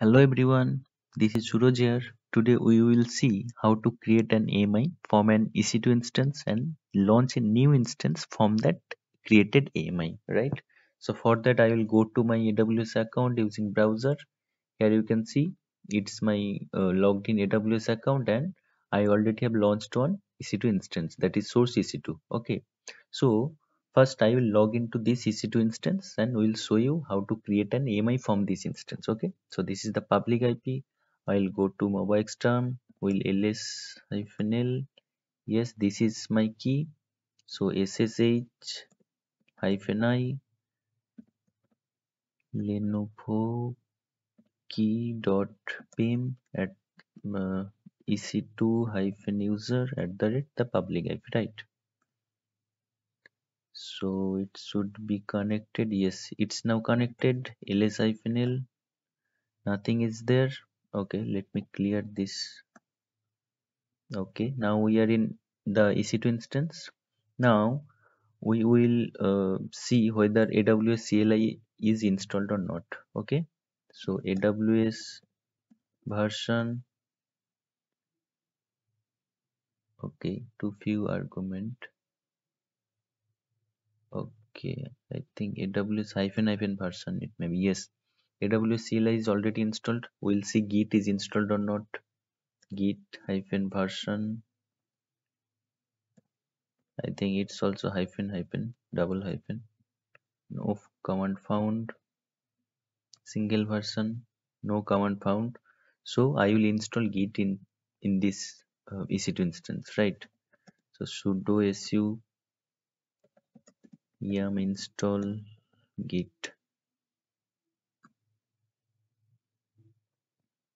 Hello everyone, this is Suroj here. Today we will see how to create an AMI from an EC2 instance and launch a new instance from that created AMI, right? So for that I will go to my AWS account using browser. Here you can see it's my uh, logged in AWS account and I already have launched one EC2 instance that is source EC2. Okay, so First, I will log into this EC2 instance and we'll show you how to create an AMI from this instance. Okay, so this is the public IP. I'll go to MobaXterm, will ls -l. Yes, this is my key. So SSH hyphen i Lenovo key dot pem at uh, ec2 hyphen user at the rate the public IP, right? So it should be connected. Yes it's now connected. Ls -l. Nothing is there. Okay let me clear this. Okay now we are in the ec2 instance. Now we will uh, see whether aws cli is installed or not. Okay so aws version. Okay to few argument okay i think aws hyphen hyphen version it may be yes. Aws cli is already installed. We'll see git is installed or not. Git hyphen version i think it's also hyphen hyphen double hyphen. No command found. Single version no command found. So i will install git in in this uh, ec2 instance right? So sudo su yum install git.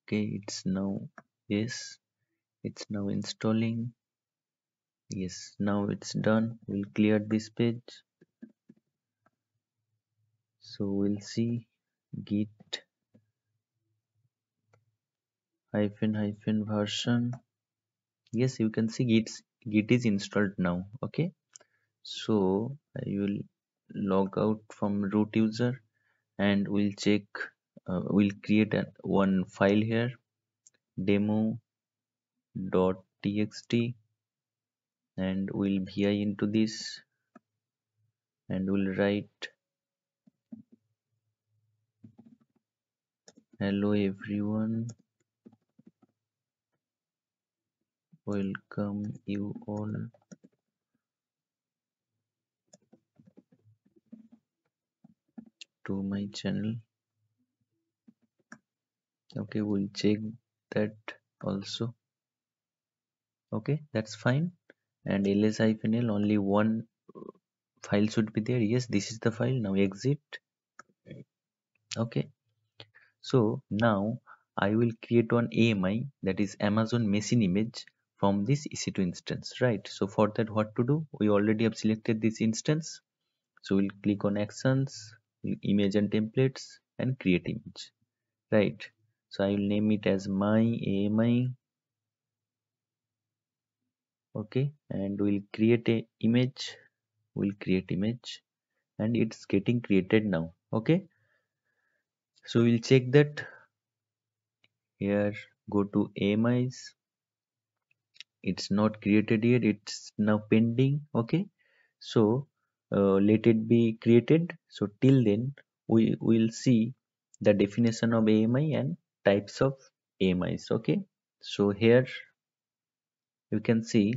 Okay it's now yes it's now installing. Yes now it's done. We'll clear this page. So we'll see git hyphen hyphen version. Yes you can see git git is installed now okay so i will log out from root user and we'll check uh, we'll create a, one file here. Demo dot txt and we'll vi into this and we'll write hello everyone. Welcome you all to my channel. Okay we'll check that also. Okay that's fine. And ls -l only one uh, file should be there. Yes this is the file. Now exit. Okay. So now i will create one ami that is amazon machine image from this ec2 instance right? So for that what to do? We already have selected this instance. So we'll click on actions image and templates and create image right? So i will name it as my ami okay? And we'll create a image we'll create image and it's getting created now okay? So we'll check that. Here go to amis it's not created yet. It's now pending okay? So Uh, let it be created. So till then we will see the definition of AMI and types of AMIs okay? So here you can see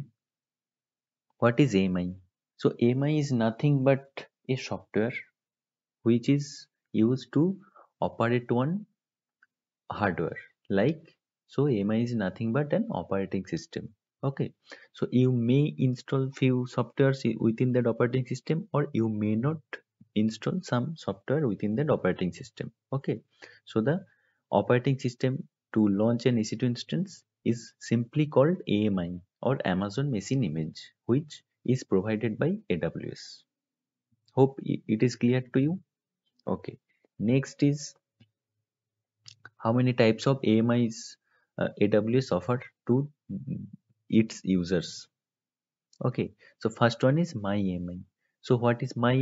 what is AMI so AMI is nothing but a software which is used to operate one hardware. Like so AMI is nothing but an operating system okay. So you may install few softwares within that operating system or you may not install some software within that operating system. Okay. So the operating system to launch an ec2 instance is simply called ami or amazon machine image which is provided by aws hope it is clear to you? Okay. Next is how many types of amis uh, aws offer to its users okay so first one is my ami so what is my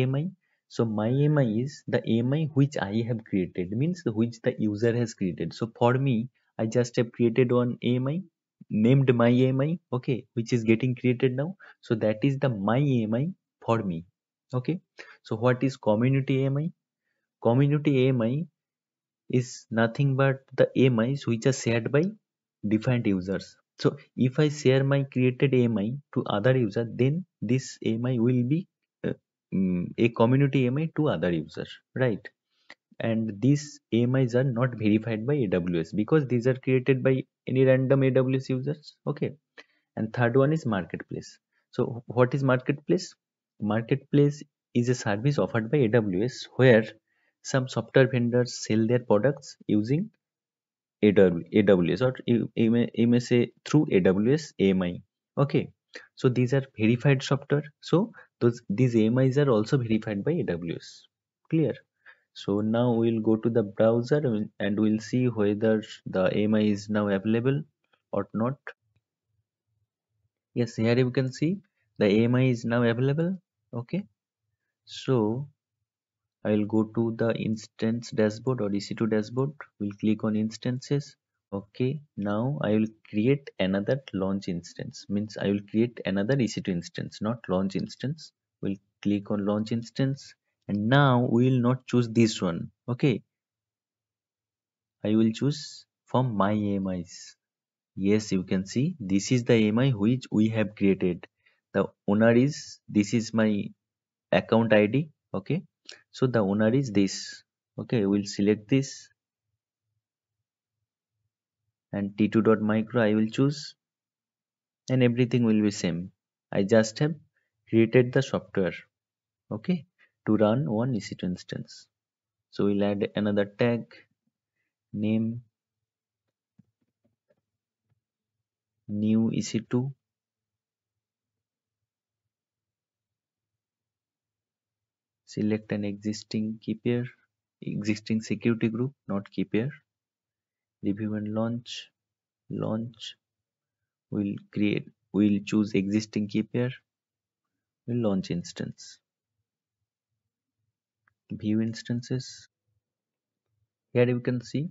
ami so my AMI is the AMI which I have created means which the user has created. So for me, I just have created one AMI named my AMI, okay, which is getting created now. So that is the my AMI for me. Okay. So what is community AMI? Community AMI is nothing but the AMIs which are shared by different users. So if I share my created AMI to other user, then this AMI will be um, a community AMI to other user, right? And these AMIs are not verified by AWS because these are created by any random AWS users. Okay. And third one is marketplace. So what is marketplace? Marketplace is a service offered by AWS where some software vendors sell their products using AWS or say through AWS AMI. Okay. So these are verified software. So those these AMIs are also verified by AWS. Clear? So now we'll go to the browser and we'll see whether the AMI is now available or not. Yes, here you can see the AMI is now available. Okay. So I will go to the instance dashboard or EC2 dashboard. We'll click on instances. Okay now i will create another launch instance. Means i will create another ec2 instance not launch instance. We'll click on launch instance. And now we will not choose this one. Okay. I will choose from my amis yes you can see this is the ami which we have created. The owner is this is my account id okay so the owner is this okay we'll select this and t2.micro I will choose and everything will be same. I just have created the software okay to run one EC2 instance. So we'll add another tag name new EC2 select an existing key pair existing security group not key pair review and launch launch. We'll create we'll choose existing key pair we'll launch instance. View instances. Here you can see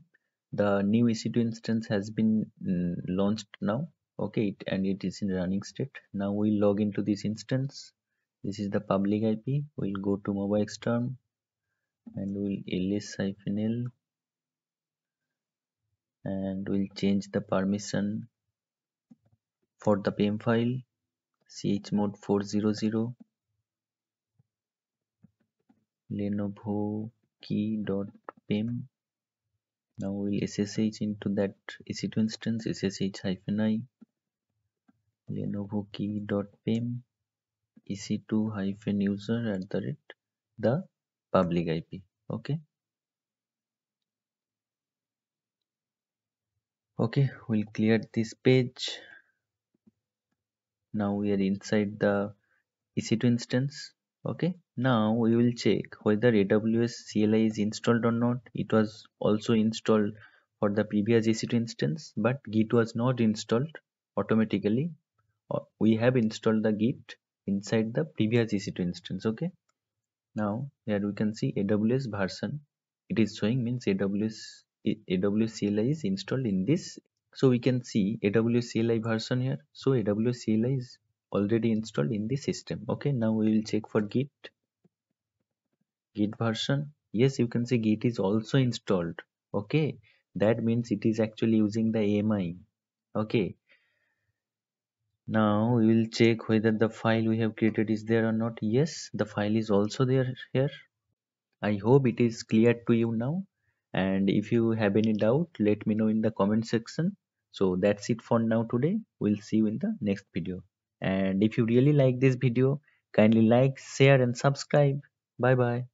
the new ec2 instance has been mm, launched now. Okay and it is in running state. Now we'll log into this instance this is the public ip we'll go to mobaxterm and we'll ls -l and we'll change the permission for the PEM file chmod 400 lenovo key.pem now we'll ssh into that ec2 instance ssh hyphen i lenovo key.pem ec2 hyphen user at the rate the public ip okay? Okay we'll clear this page. Now we are inside the ec2 instance okay? Now we will check whether aws cli is installed or not. It was also installed for the previous ec2 instance but git was not installed automatically. Uh, we have installed the git inside the previous ec2 instance okay now here we can see aws version it is showing means aws AWS CLI is installed in this. So we can see AWS CLI version here. So AWS CLI is already installed in the system. Okay, now we will check for Git. Git version. Yes, you can see Git is also installed. Okay, that means it is actually using the AMI. Okay. Now we will check whether the file we have created is there or not. Yes, the file is also there here. I hope it is clear to you now. And if you have any doubt let me know in the comment section. So that's it for now today. We'll see you in the next video. And if you really like this video kindly like share and subscribe. Bye bye